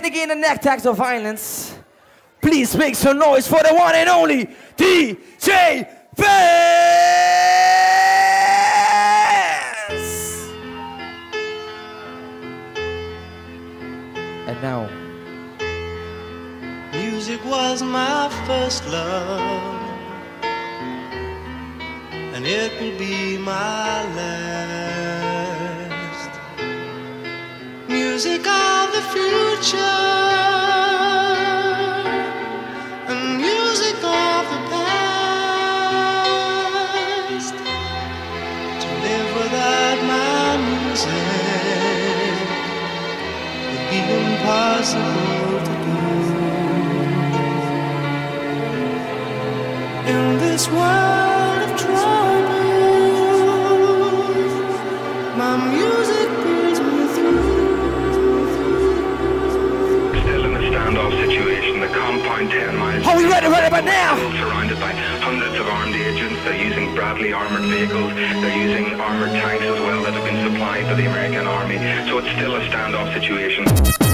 did the neck tax of violence. Please make some noise for the one and only DJ Vince! And now, Music was my first love, and it will be my last. Music of the future, and music of the past. To live without my music would be impossible to do. In this world Are oh, we ready right about now? Surrounded by hundreds of armed agents. They're using Bradley armored vehicles. They're using armored tanks as well that have been supplied by the American Army. So it's still a standoff situation.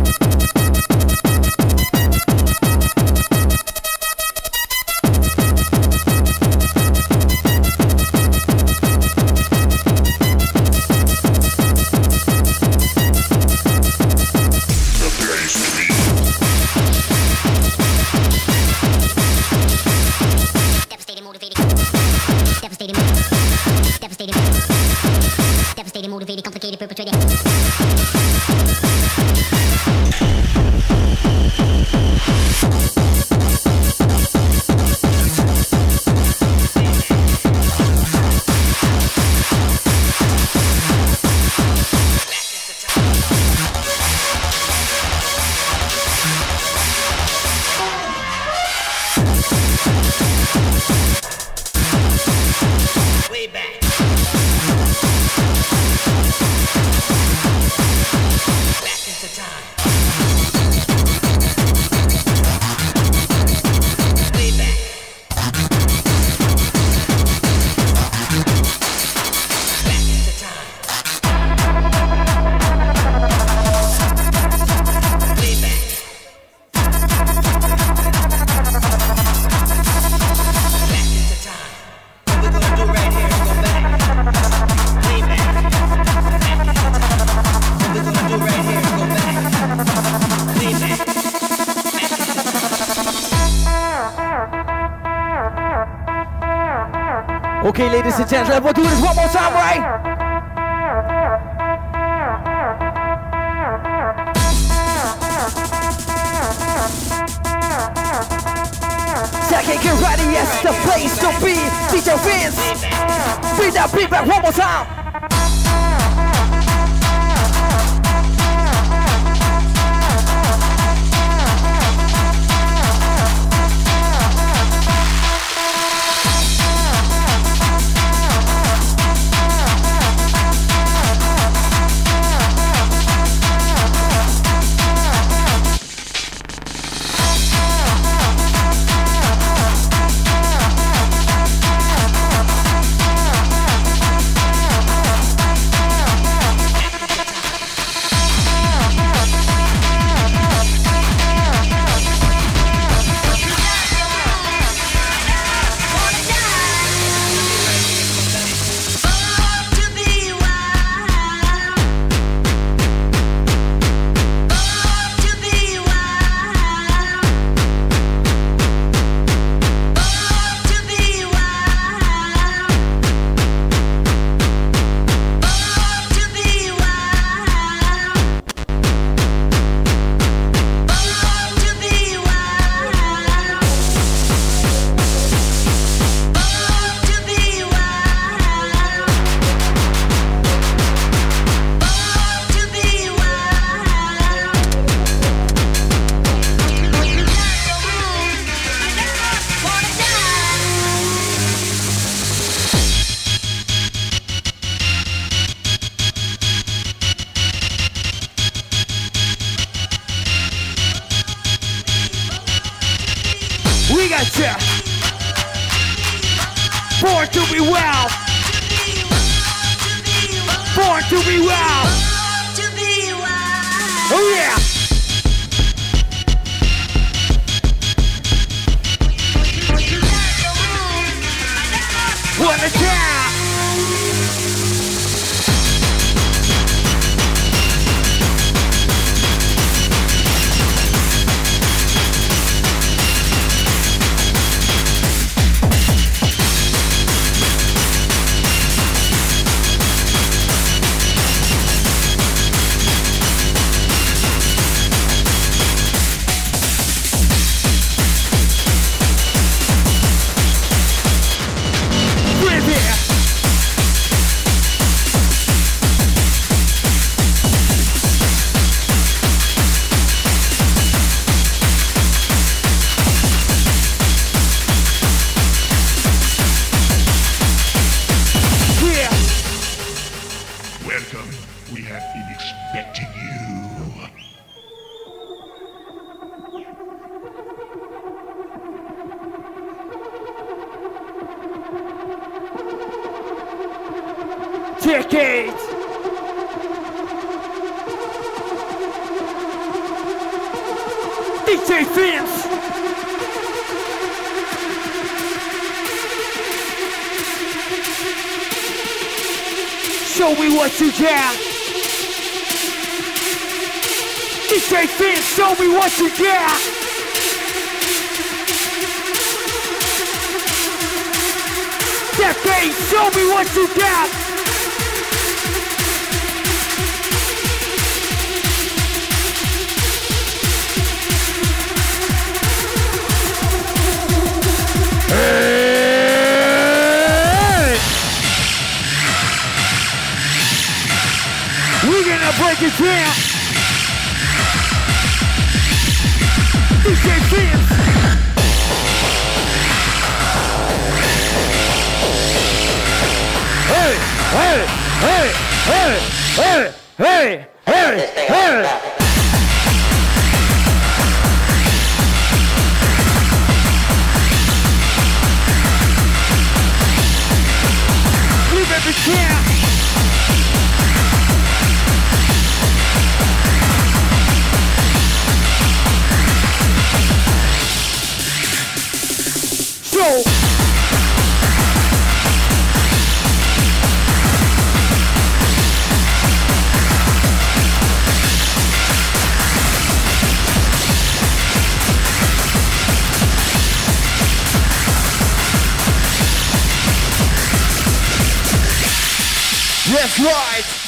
você quer. right.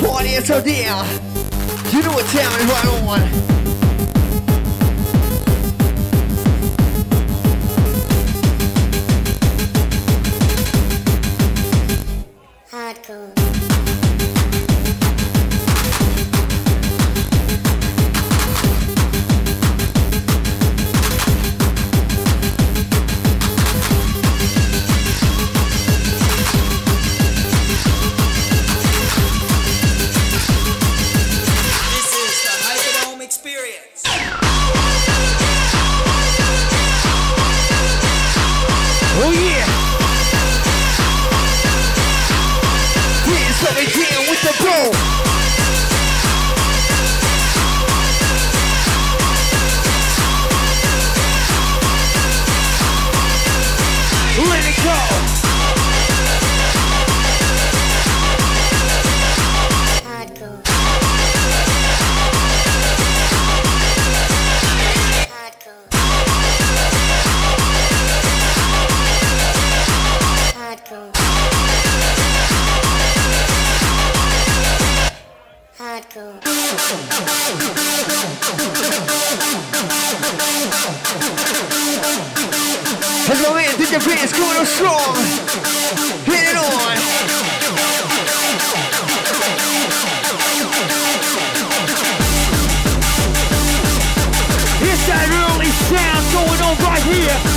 party is so dear. You know what time is right on. As it's going on strong. Hit it on. That early sound going on right here.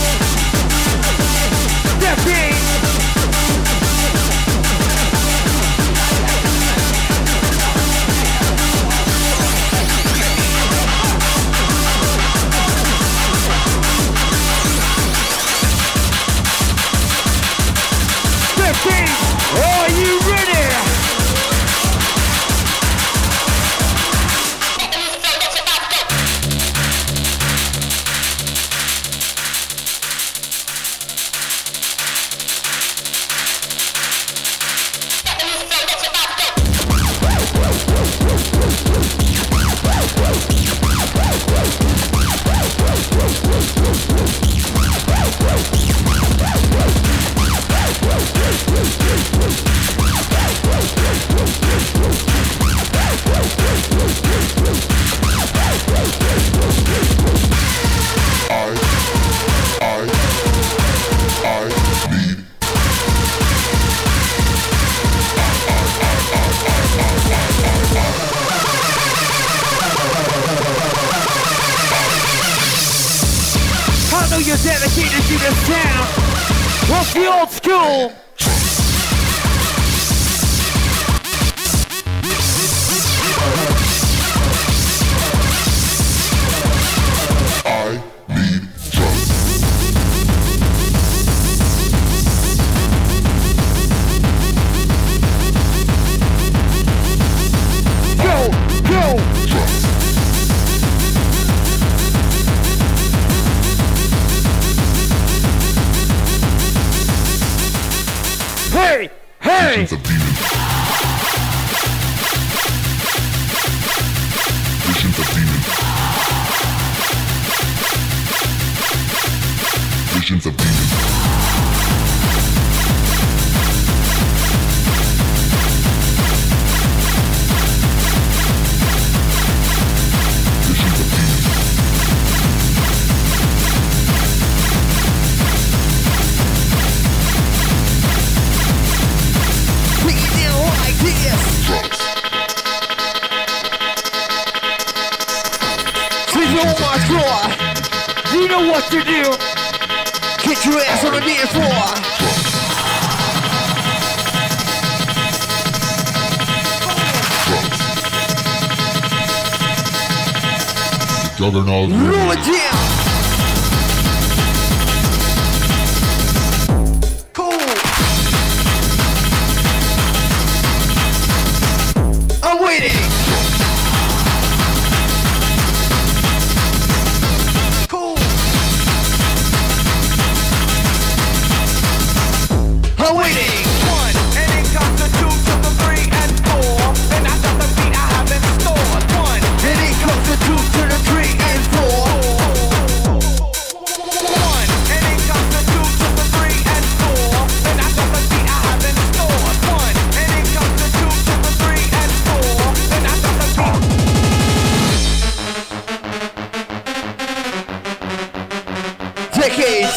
decades.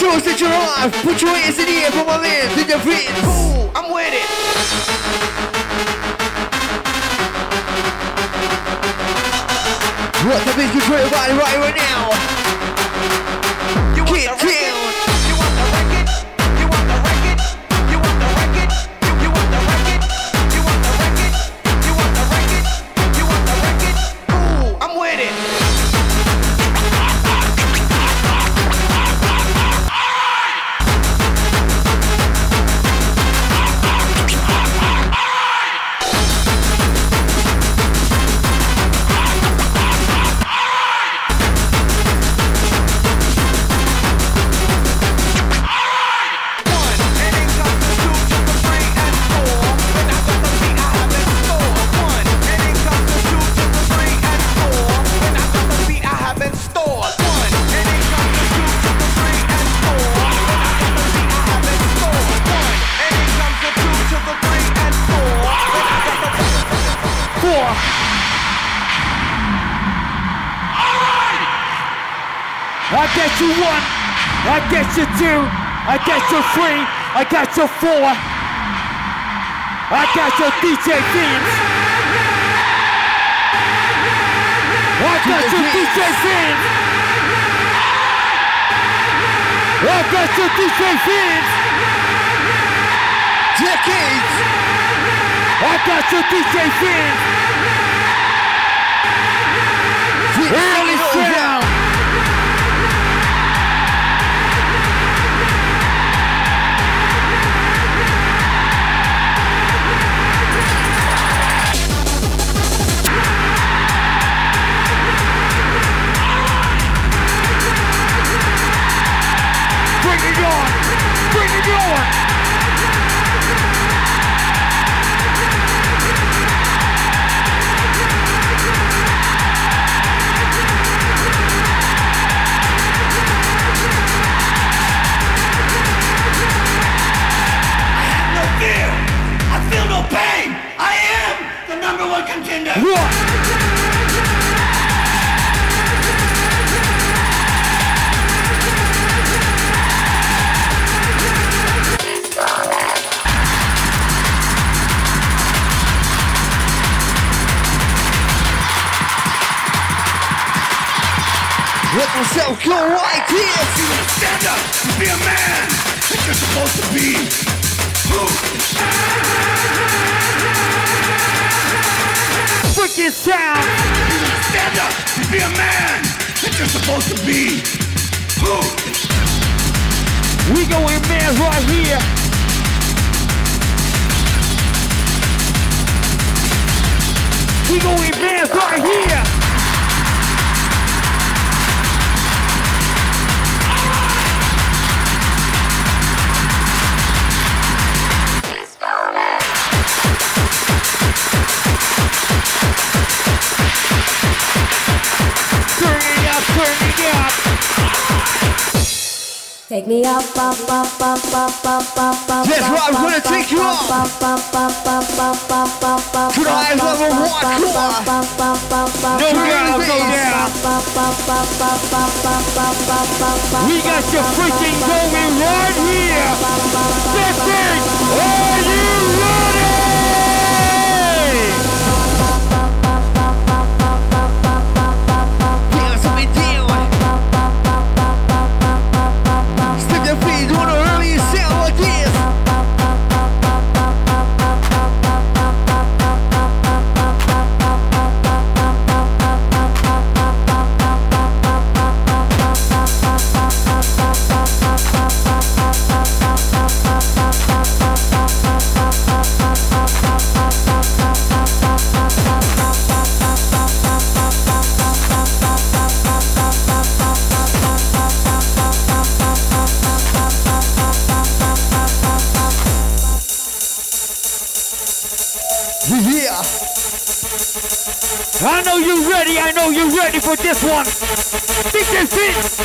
Shows that you're alive. Put your hands in the air for my land. Did your. Cool, I'm with it. What the bitch control your body right, right now? You Get down. Got you four. I got your DJ Vince. I got your DJ Vince. I got your DJ Vince. Decades. I got your DJ Vince. Early Take me up, up, up, up, up, up, up, up. That's right, we're gonna take you up. To the highest level of hardcore. No doubt, no doubt. We got you freaking ready for this one. DJ Fitz.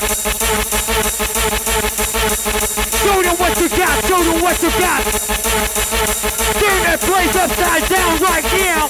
Show them what you got. Show them what you got. Turn that place upside down right now.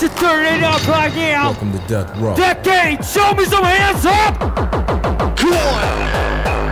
How'd turn it up right now? Welcome to Death Row. Decade, show me some hands up! Come on.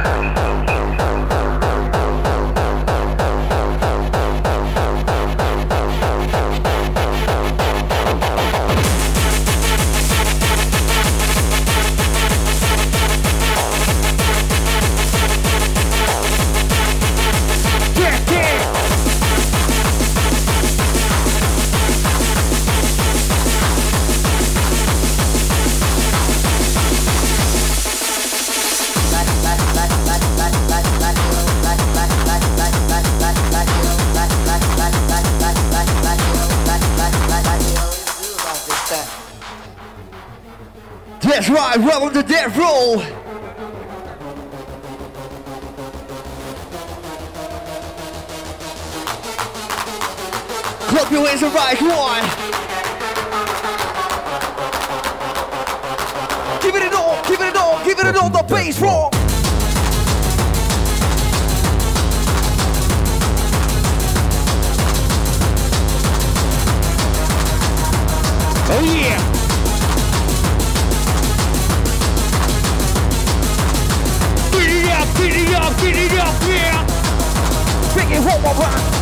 I roll on the death roll. Clap your hands and right, come on. Give it it all, give it it all, give it it all, the bass roll. Oh yeah! Vamos!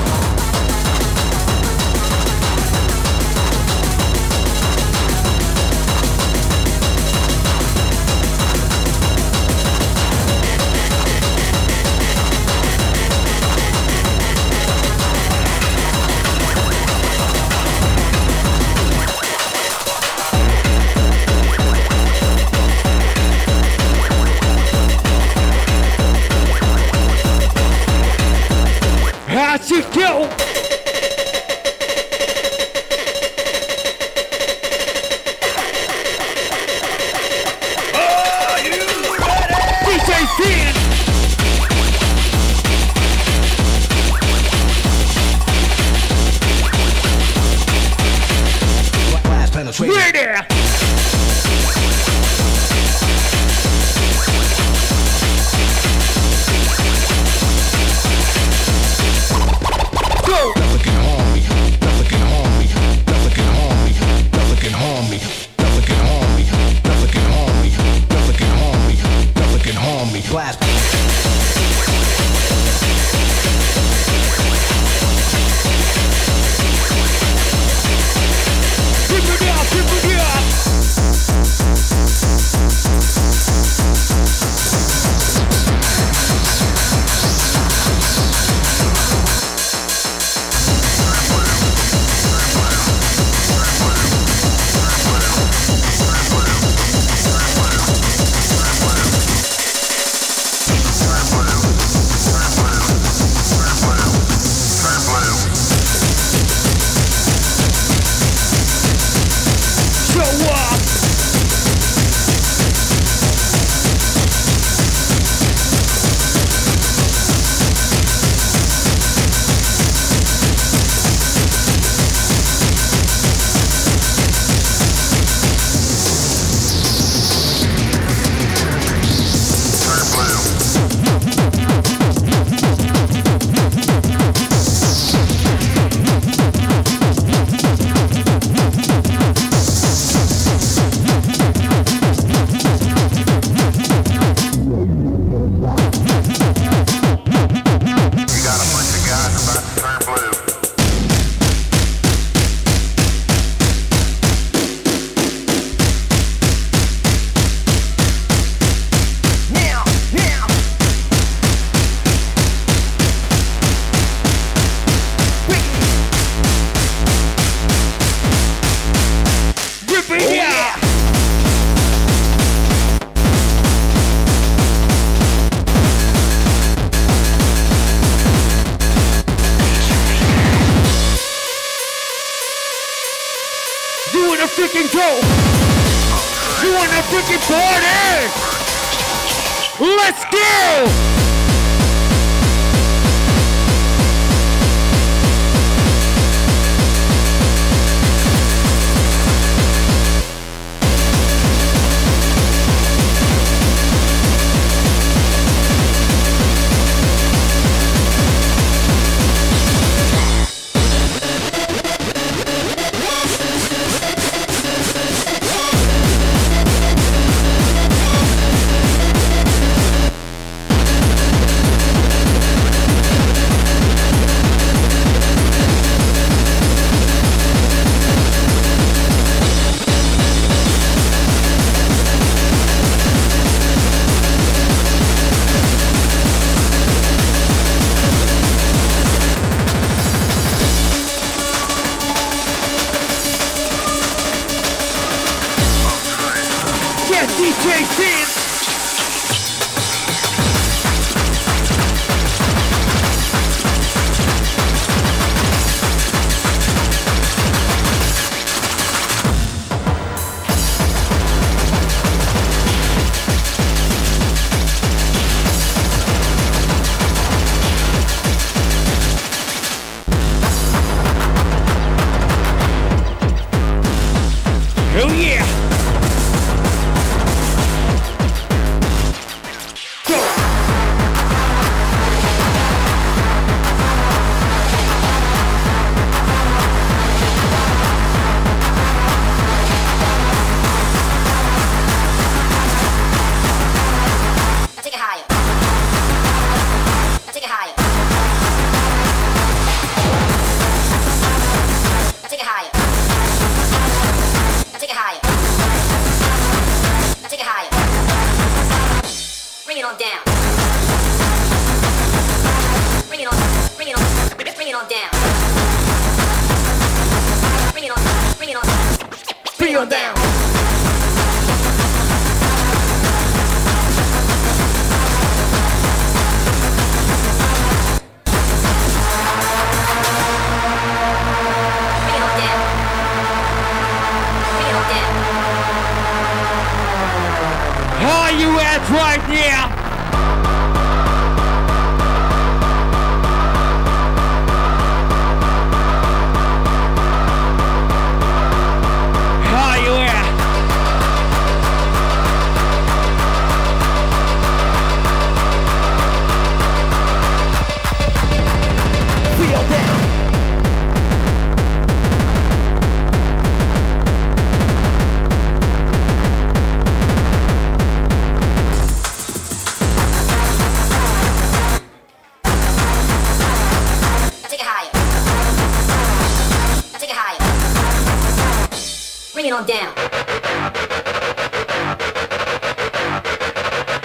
Down.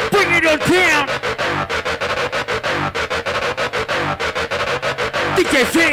Bring it on down. DJ Vince.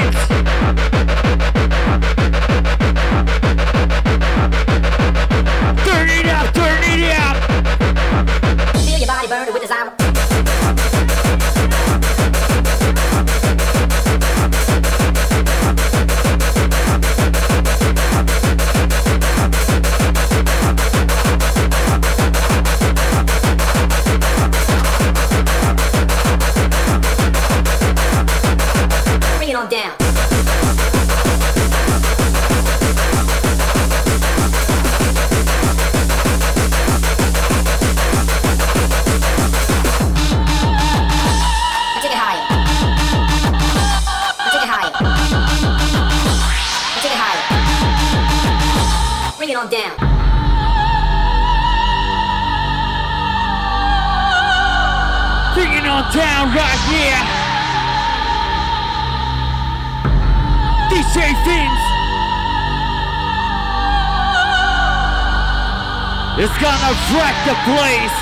Place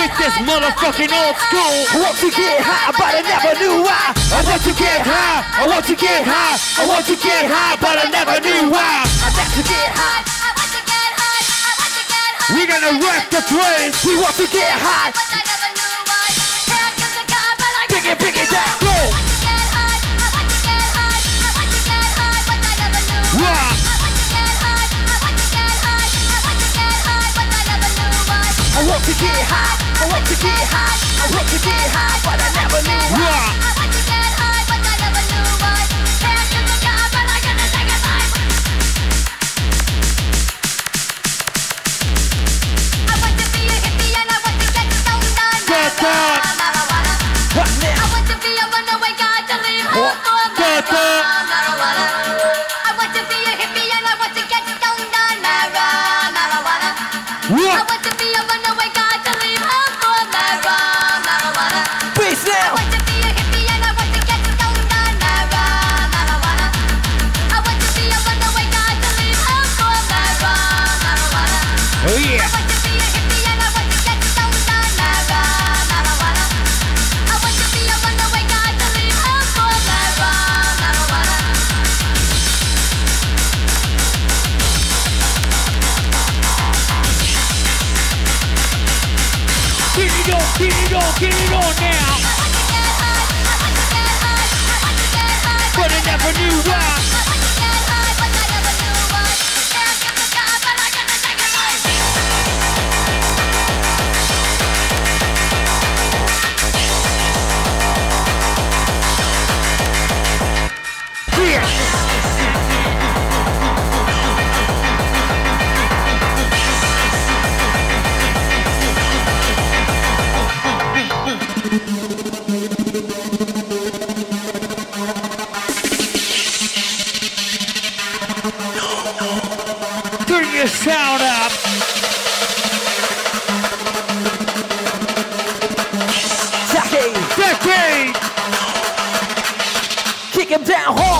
with this motherfucking old school. I want to get high, but I never knew why. I want to get high, I want to get high, I want to get high, but I never knew why. I got to get high. We're gonna wreck the place. We want to get high. To get high. I want to get high. I want to get high, but I never knew. But I never knew down.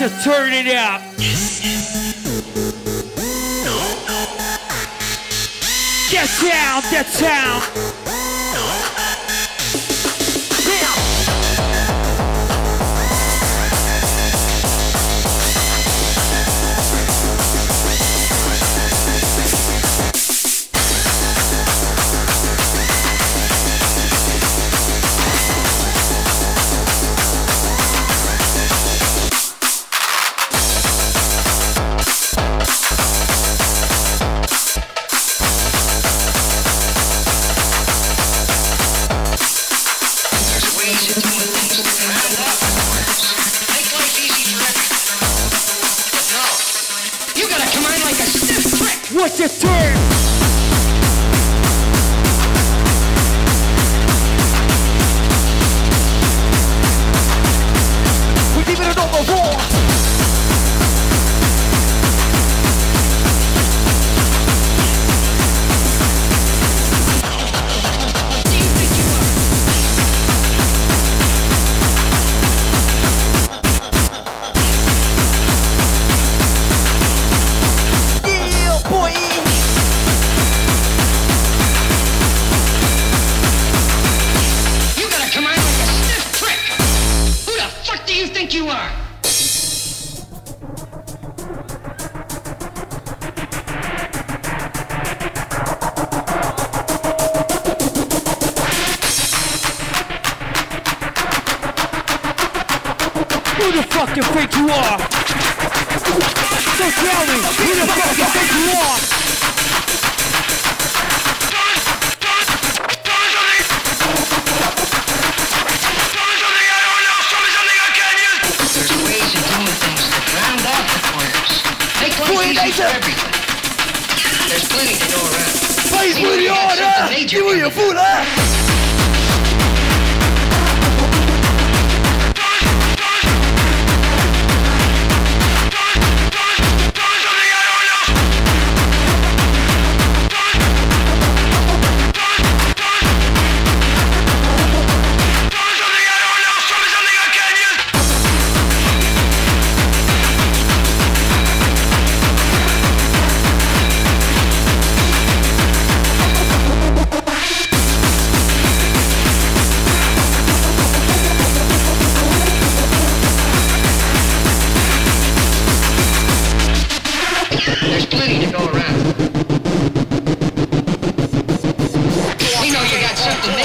To turn it up. Get down, get down.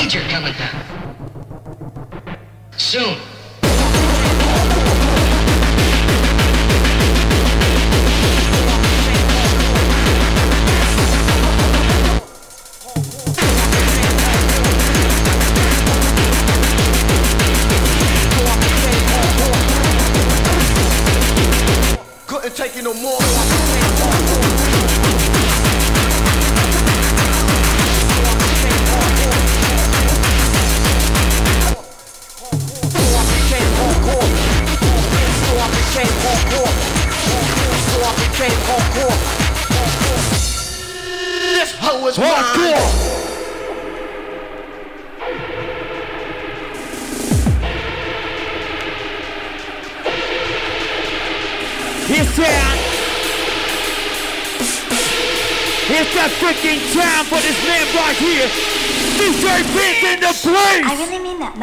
major coming down. Soon.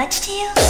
much to you?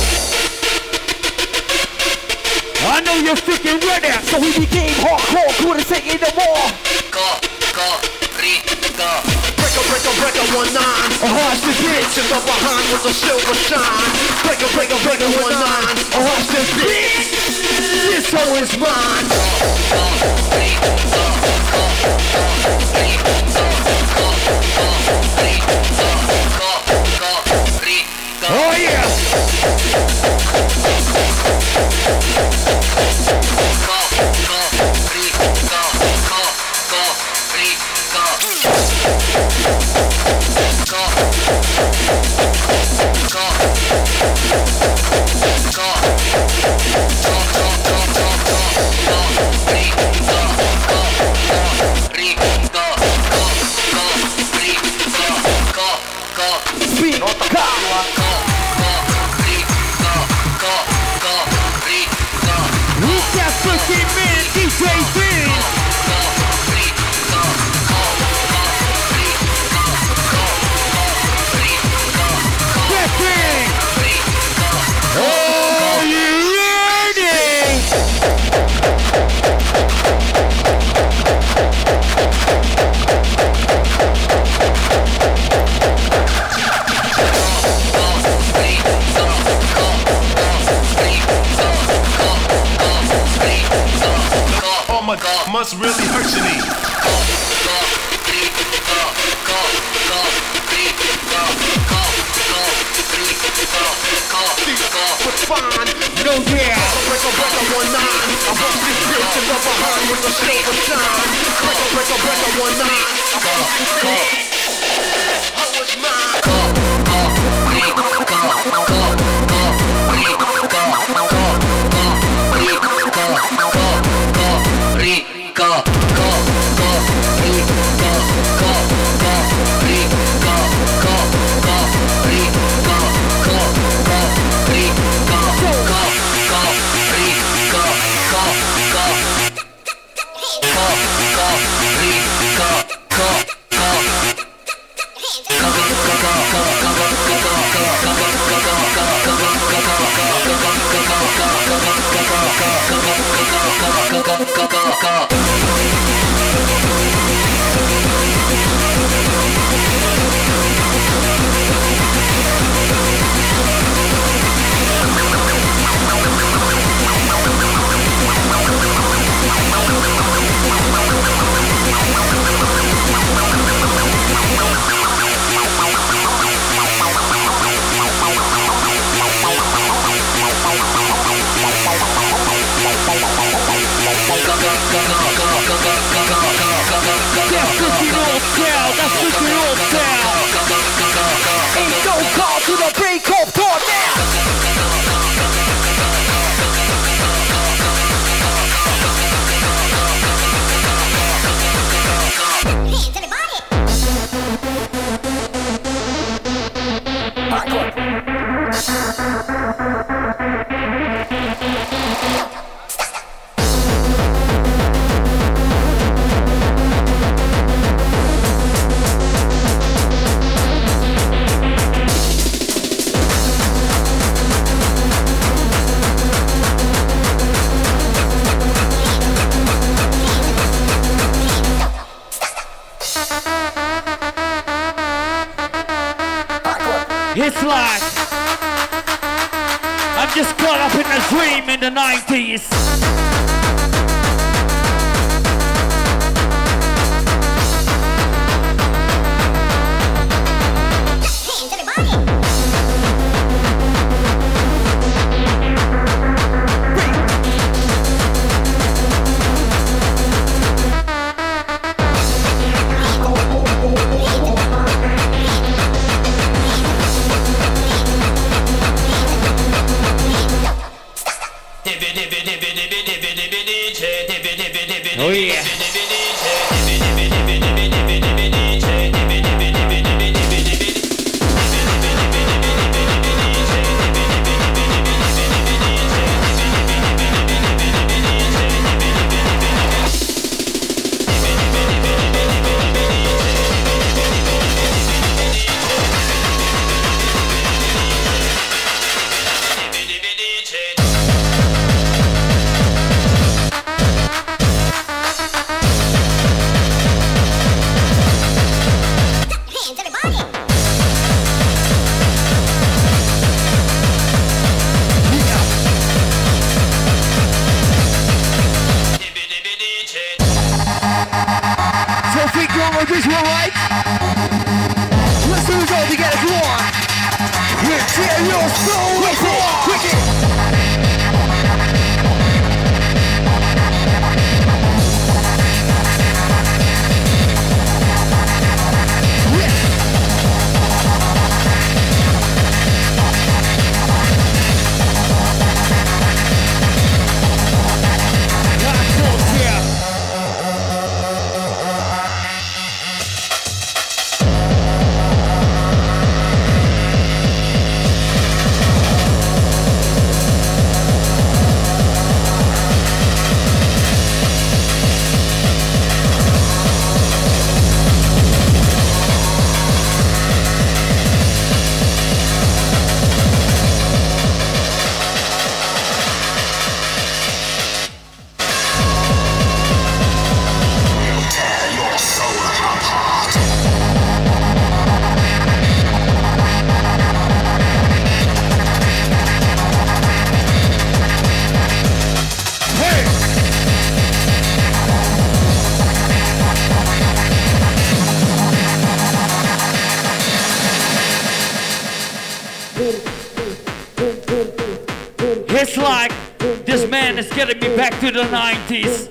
gotta be back to the 90s.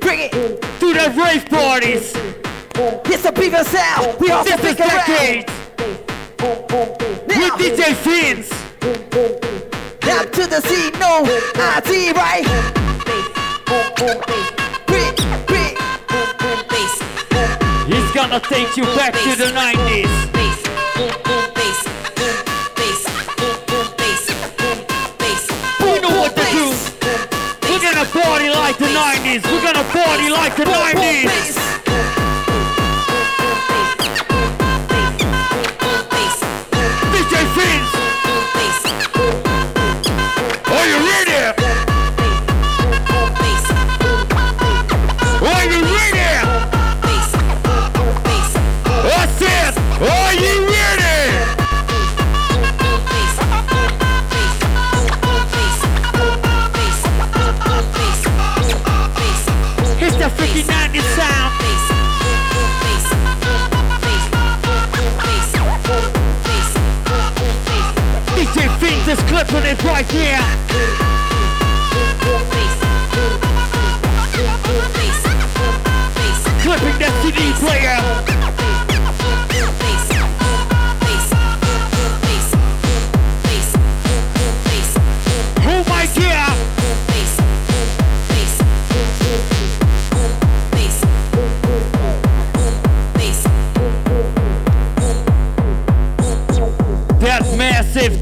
Bring it to the rave parties. It's a bigger sound. We all this is decade. With DJ Vince. Now to the scene, no ID, right? It's gonna take you back to the 90s. party like the 90s. We're gonna party like the 90s. recognize this sound. DJ Vince, this clip it right here.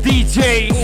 DJ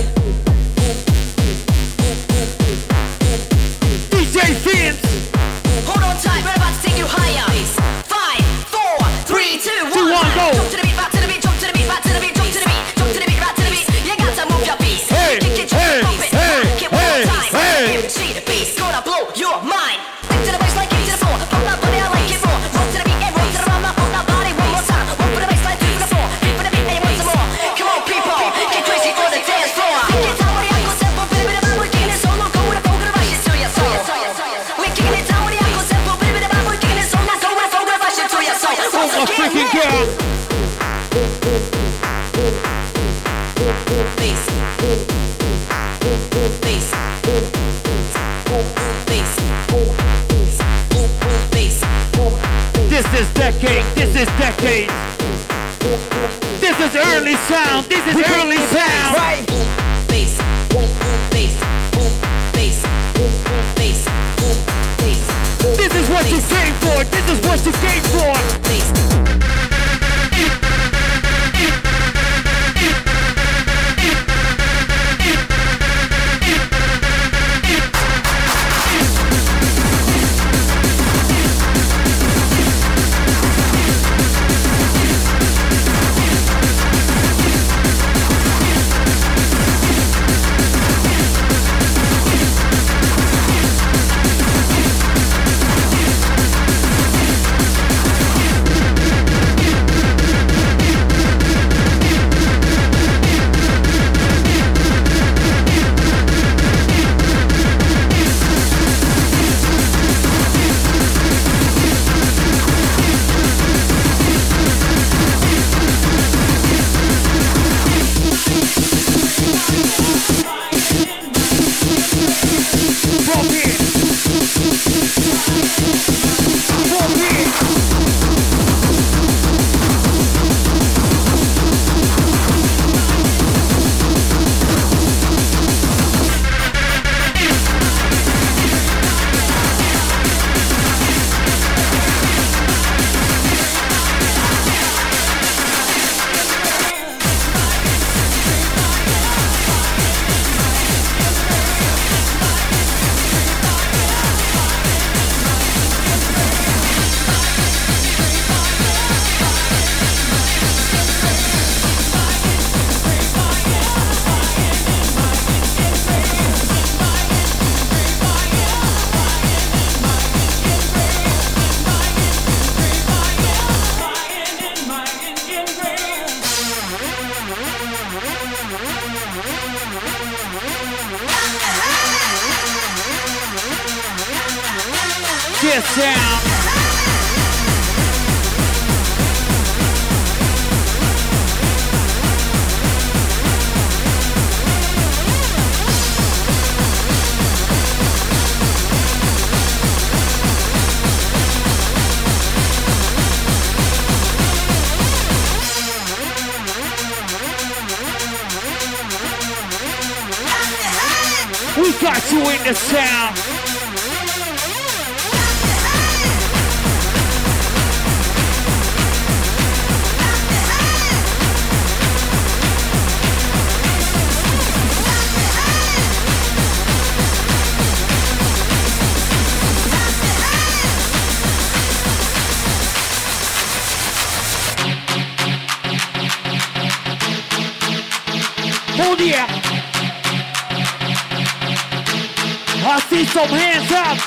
see some hands up.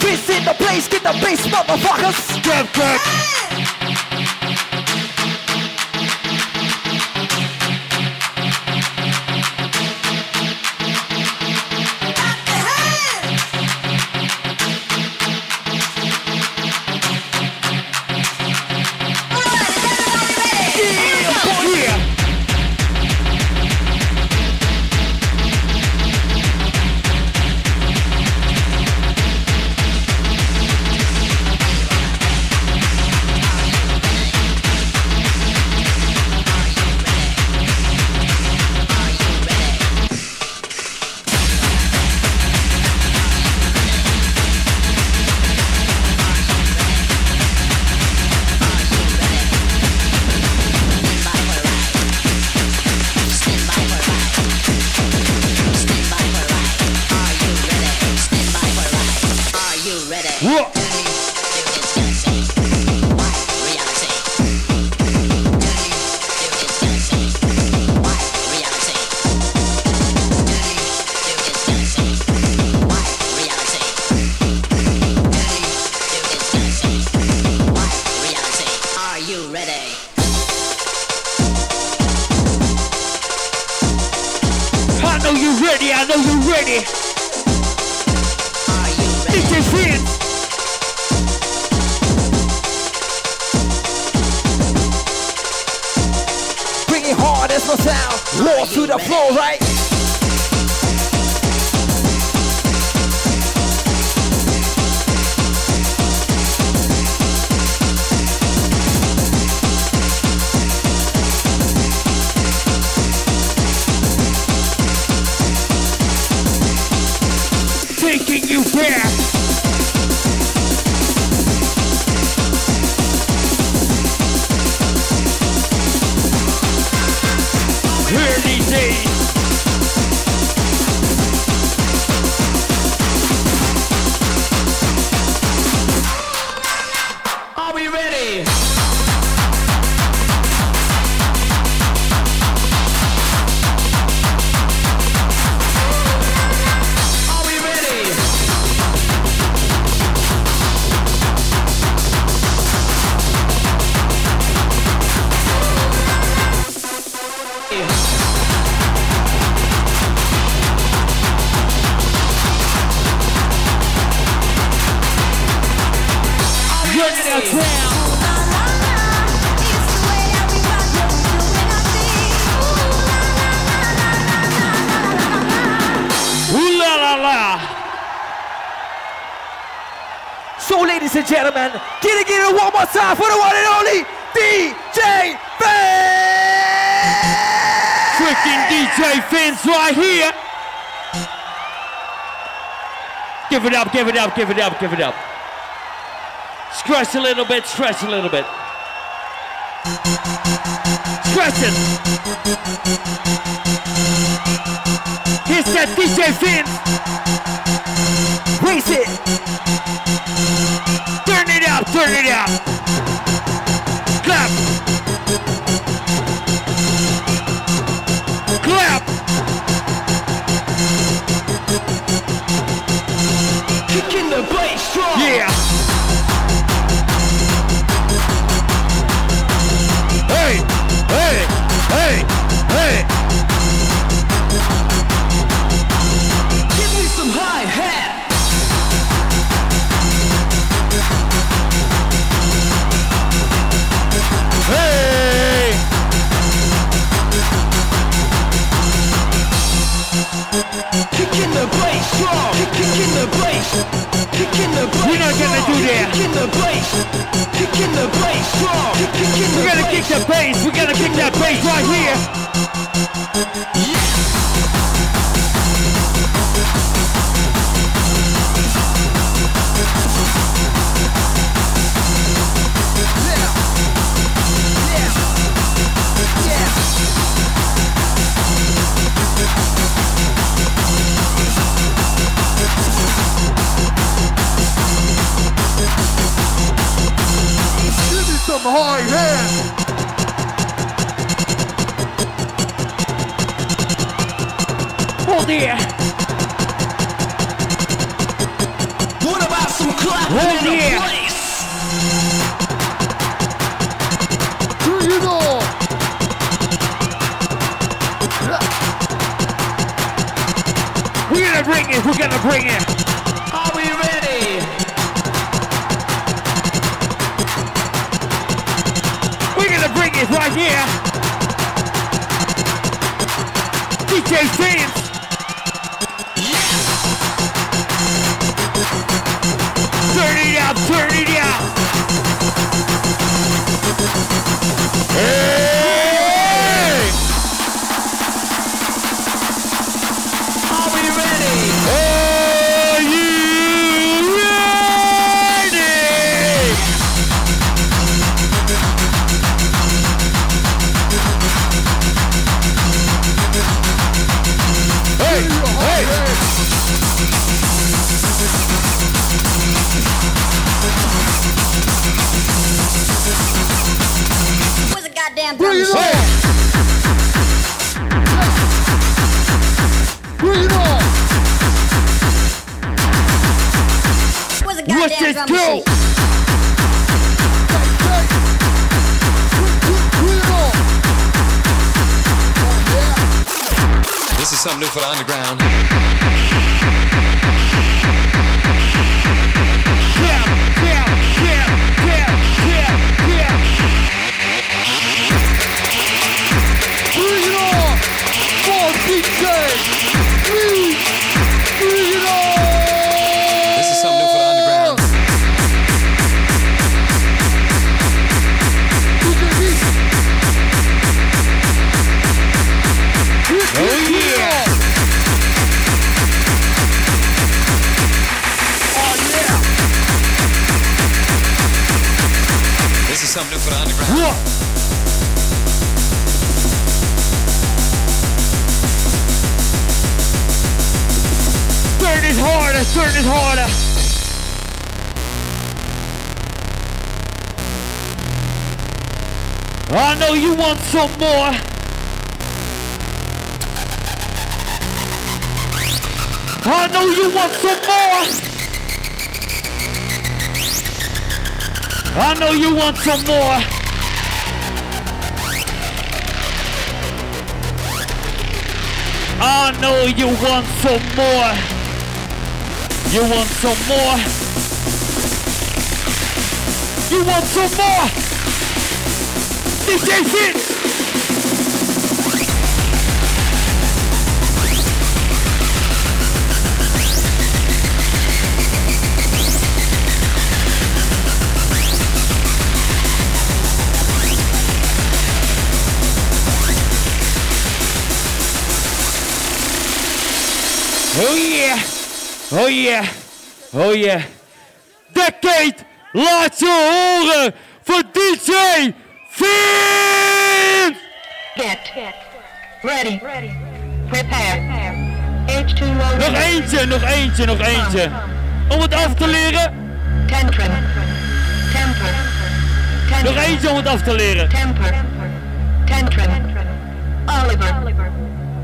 Fist in the place, get the bass, motherfuckers. Step cut. I know you're ready. Are you ready? DJ Vince. Bring it hard as my sound. Roar through the floor, right? You back. Up, give it up, give it up, give it up. Stretch a little bit, stretch a little bit. Stretch it. Here's that DJ Vince. Raise it! Turn it up, turn it up. Clap. Clap. We're not gonna do that. We're gonna kick the bass. We're gonna kick that bass right here. Give some high hands. Oh, Hold here. Here. DJ Dance. Turn it harder. I know you want some more. I know you want some more. I know you want some more. I know you want some more. You want some more. You want some more. DJ Fitz. Oh yeah. Oh yeah. Oh yeah. Decade laat je horen voor DJ Vince! Get. Ready. Prepare. H2O. Nog eentje, nog eentje, nog eentje. Om het af te leren. Tantrum. Temper. Tantrum. Nog eentje om het af te leren. Temper. Tantrum. Oliver.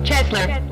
Chesler.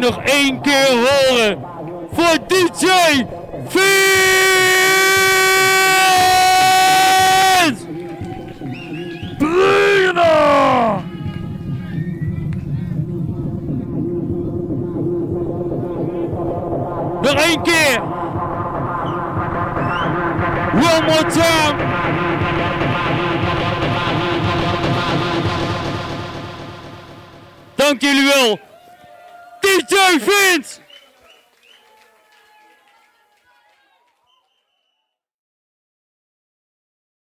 Nog één keer horen